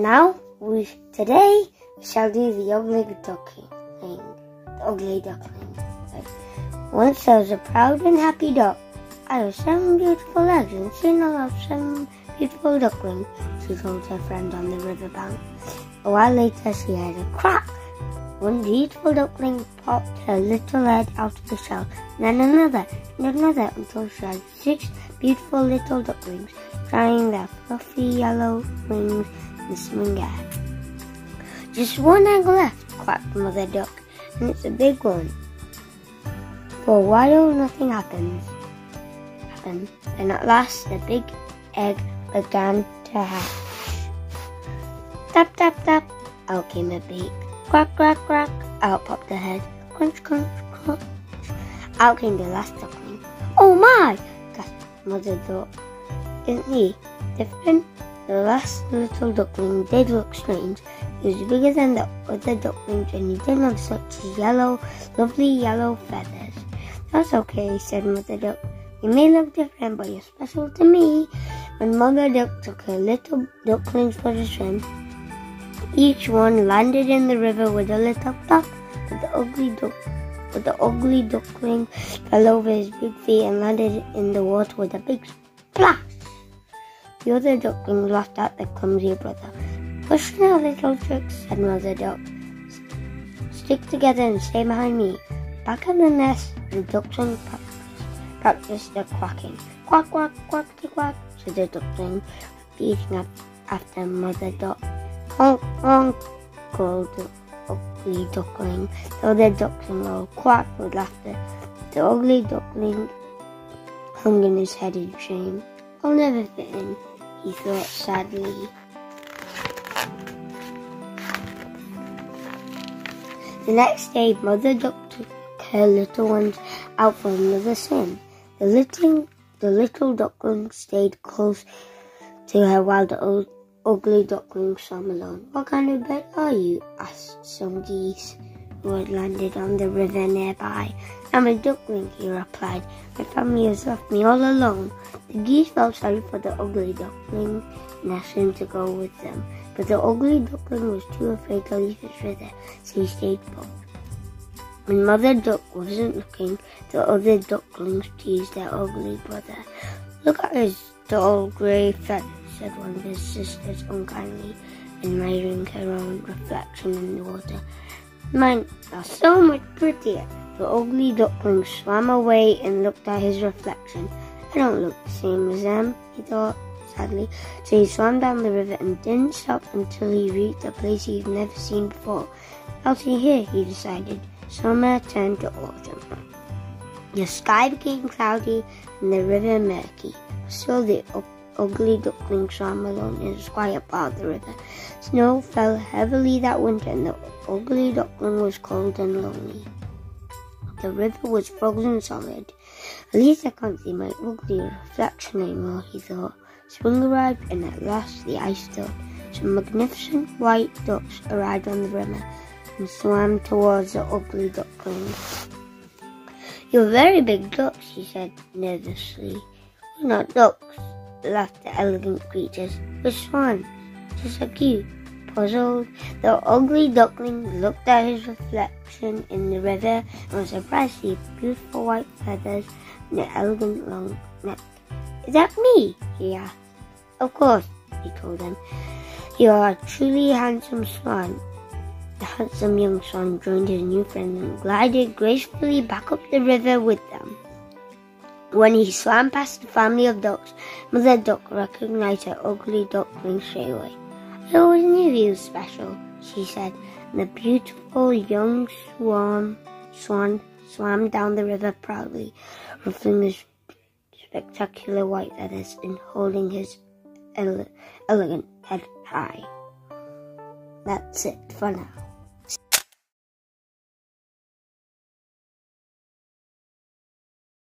Now, we today shall do the ugly duckling. The ugly duckling. Once there was a proud and happy duck. I have seven beautiful eggs and soon I'll have seven beautiful ducklings, she told her friend on the riverbank. A while later she heard a crack. One beautiful duckling popped her little head out of the shell, then another and another until she had six beautiful little ducklings trying their fluffy yellow wings in spring air. Just one egg left, quacked Mother Duck, and it's a big one. For a while nothing happens. Happened. Then at last the big egg began to hatch. Tap tap tap, out came a beak. Quack quack quack, out popped the head. Crunch crunch crunch. Out came the last duckling. Oh my! gasped Mother Duck. Isn't he different? The last little duckling did look strange. He was bigger than the other ducklings and he didn't have such yellow, lovely yellow feathers. That's okay, said Mother Duck. You may look different, but you're special to me. When Mother Duck took her little ducklings for a swim, each one landed in the river with a little plop, but the ugly duck but the ugly duckling fell over his big feet and landed in the water with a big splash. The other duckling laughed at the clumsy brother. Push now, little tricks, said Mother Duck. Stick together and stay behind me. Back in the nest, the duckling practiced the quacking. Quack, quack, quack, quack, said the duckling, beating up after Mother Duck. Honk, honk, called the ugly duckling. The other duckling all quacked with laughter. The ugly duckling hung in his head in shame. I'll never fit in, he thought sadly. The next day, Mother Duck took her little ones out for another swim. The little, the little duckling stayed close to her while the old, ugly duckling swam alone. What kind of bird are you? asked some geese who had landed on the river nearby. I'm a duckling, he replied. My family has left me all alone. The geese felt sorry for the ugly duckling and asked him to go with them. But the ugly duckling was too afraid to leave his river, so he stayed put. When Mother Duck wasn't looking, the other ducklings teased their ugly brother. Look at his dull grey feathers, said one of his sisters unkindly, admiring her own reflection in the water. Mine are so much prettier. The ugly duckling swam away and looked at his reflection. I don't look the same as them, he thought sadly. So he swam down the river and didn't stop until he reached a place he'd never seen before. Out here, he decided. Summer turned to autumn. The sky became cloudy and the river murky. Still, the ugly duckling swam alone in a quiet part of the river. Snow fell heavily that winter and the ugly duckling was cold and lonely. The river was frozen solid. At least I can't see my ugly reflection anymore, he thought. Spring arrived and at last the ice thawed. Some magnificent white ducks arrived on the river and swam towards the ugly duckling. You're very big ducks, he said nervously. We're not ducks, laughed the elegant creatures. We're swans, just like you. Puzzled, the ugly duckling looked at his reflection in the river and was surprised to see beautiful white feathers and an elegant long neck. Is that me? he asked. Of course, he told him. You are a truly handsome swan. The handsome young swan joined his new friends and glided gracefully back up the river with them. When he swam past the family of ducks, Mother Duck recognized her ugly duckling straight away. I always knew he special, she said, and the beautiful young swan, swan swam down the river proudly, ruffling his spectacular white feathers and holding his ele- elegant head high. That's it for now.